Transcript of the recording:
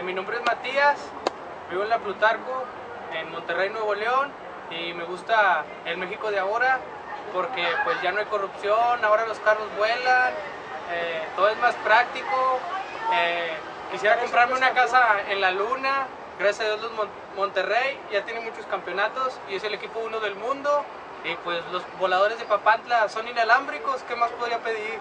Eh, mi nombre es Matías, vivo en la Plutarco, en Monterrey, Nuevo León, y me gusta el México de ahora porque pues ya no hay corrupción, ahora los carros vuelan, eh, todo es más práctico. Eh, quisiera comprarme una casa en la luna, gracias a Dios los Monterrey ya tiene muchos campeonatos y es el equipo uno del mundo. Y pues los voladores de Papantla son inalámbricos, ¿qué más podría pedir?